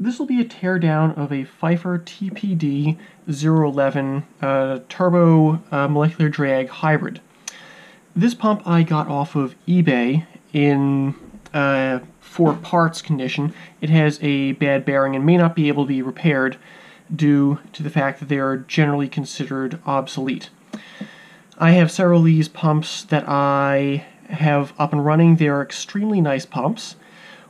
this will be a teardown of a Pfeiffer TPD 011 uh, turbo uh, molecular drag hybrid. This pump I got off of eBay in uh, parts condition. It has a bad bearing and may not be able to be repaired due to the fact that they are generally considered obsolete. I have several of these pumps that I have up and running. They are extremely nice pumps.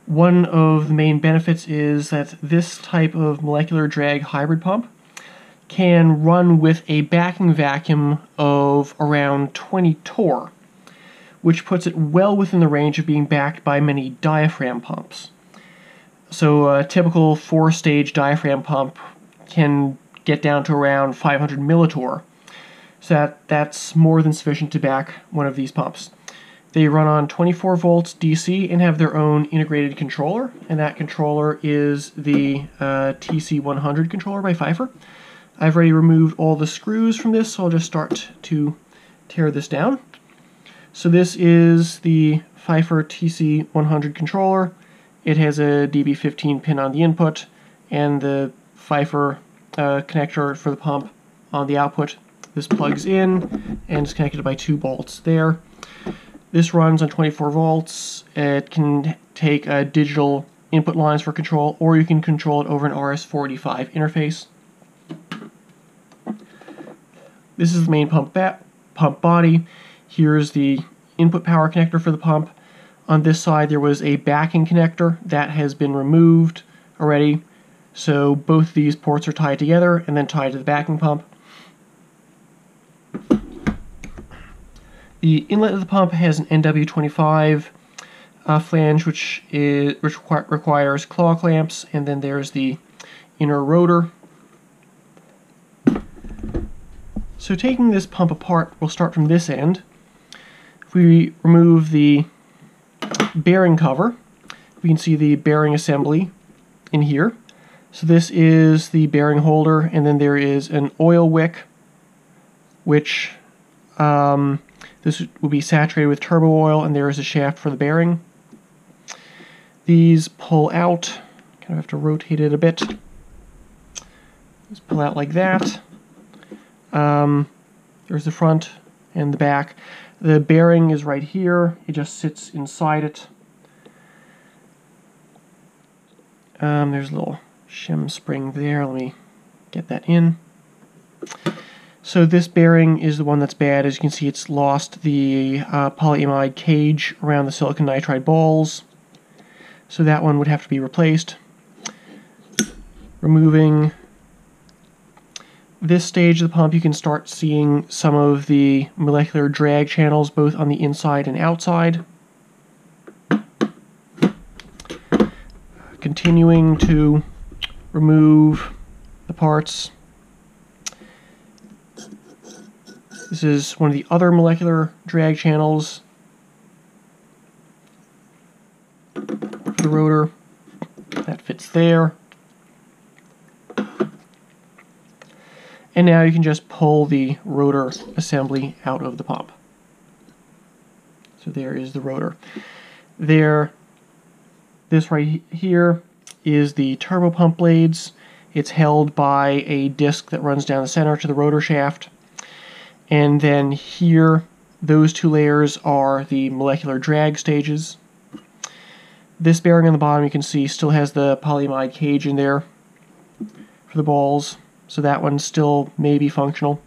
One of the main benefits is that this type of molecular drag hybrid pump can run with a backing vacuum of around 20 torr, which puts it well within the range of being backed by many diaphragm pumps. So a typical four-stage diaphragm pump can get down to around 500 millitorr, so that, that's more than sufficient to back one of these pumps. They run on 24 volts DC and have their own integrated controller, and that controller is the uh, TC100 controller by Pfeiffer. I've already removed all the screws from this, so I'll just start to tear this down. So this is the Pfeiffer TC100 controller. It has a DB15 pin on the input and the Pfeiffer uh, connector for the pump on the output. This plugs in and is connected by two bolts there. This runs on 24 volts. It can take uh, digital input lines for control, or you can control it over an RS-485 interface. This is the main pump, pump body. Here's the input power connector for the pump. On this side there was a backing connector that has been removed already. So both these ports are tied together and then tied to the backing pump. The inlet of the pump has an NW25 uh, flange, which is requires claw clamps, and then there's the inner rotor. So taking this pump apart, we'll start from this end. If we remove the bearing cover, we can see the bearing assembly in here. So this is the bearing holder, and then there is an oil wick, which um, this will be saturated with turbo oil, and there is a shaft for the bearing. These pull out. Kind of have to rotate it a bit. Just pull out like that. Um, there's the front and the back. The bearing is right here. It just sits inside it. Um, there's a little shim spring there. Let me get that in. So this bearing is the one that's bad. As you can see, it's lost the uh, polyimide cage around the silicon nitride balls. So that one would have to be replaced. Removing this stage of the pump, you can start seeing some of the molecular drag channels both on the inside and outside. Continuing to remove the parts This is one of the other molecular drag channels the rotor. That fits there. And now you can just pull the rotor assembly out of the pump. So there is the rotor. There, this right here is the turbo pump blades. It's held by a disc that runs down the center to the rotor shaft. And then here, those two layers are the molecular drag stages. This bearing on the bottom, you can see, still has the polyamide cage in there for the balls, so that one still may be functional.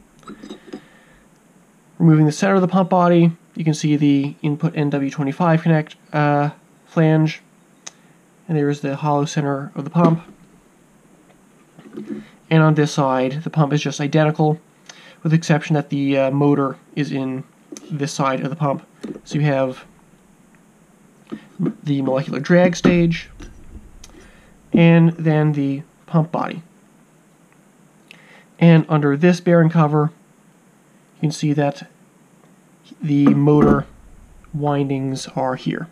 Removing the center of the pump body, you can see the input NW25 connect uh, flange, and there's the hollow center of the pump. And on this side, the pump is just identical with the exception that the uh, motor is in this side of the pump. So you have the molecular drag stage, and then the pump body. And under this bearing cover, you can see that the motor windings are here.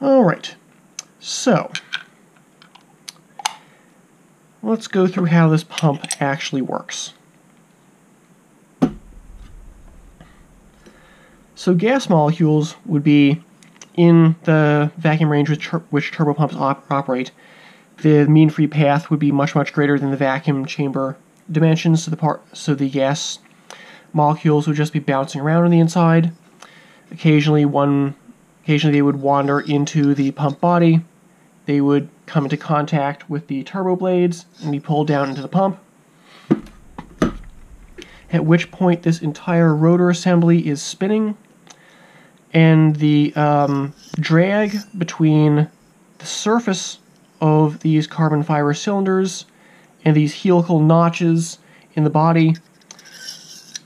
All right, so let's go through how this pump actually works. So gas molecules would be in the vacuum range which, which turbo pumps op operate, the mean free path would be much much greater than the vacuum chamber dimensions. So the part, so the gas molecules would just be bouncing around on the inside. Occasionally, one, occasionally they would wander into the pump body. They would come into contact with the turbo blades and be pulled down into the pump. At which point, this entire rotor assembly is spinning and the um, drag between the surface of these carbon fiber cylinders and these helical notches in the body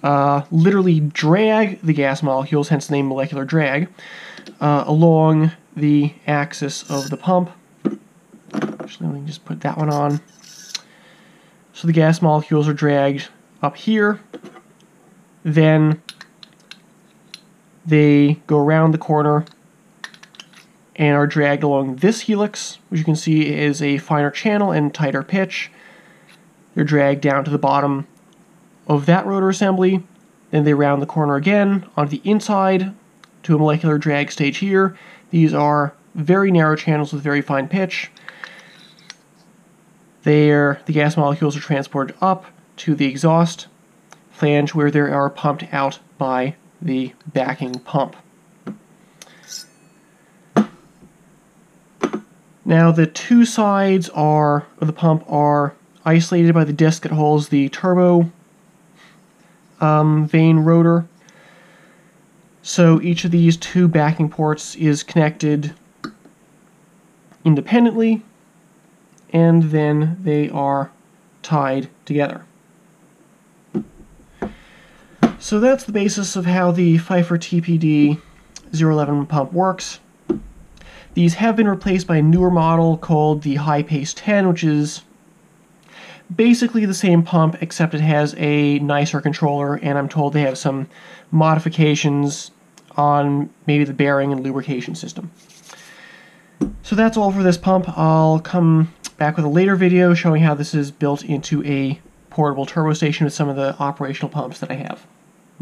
uh, literally drag the gas molecules, hence the name molecular drag, uh, along the axis of the pump. Actually, let me just put that one on. So the gas molecules are dragged up here, then they go around the corner and are dragged along this helix, which you can see is a finer channel and tighter pitch. They're dragged down to the bottom of that rotor assembly. Then they round the corner again onto the inside to a molecular drag stage here. These are very narrow channels with very fine pitch. There, the gas molecules are transported up to the exhaust flange where they are pumped out by the backing pump. Now the two sides are of the pump are isolated by the disc that holds the turbo um, vane rotor. So each of these two backing ports is connected independently and then they are tied together. So that's the basis of how the Pfeiffer TPD 011 pump works. These have been replaced by a newer model called the HiPace 10, which is basically the same pump except it has a nicer controller and I'm told they have some modifications on maybe the bearing and lubrication system. So that's all for this pump. I'll come back with a later video showing how this is built into a portable turbo station with some of the operational pumps that I have.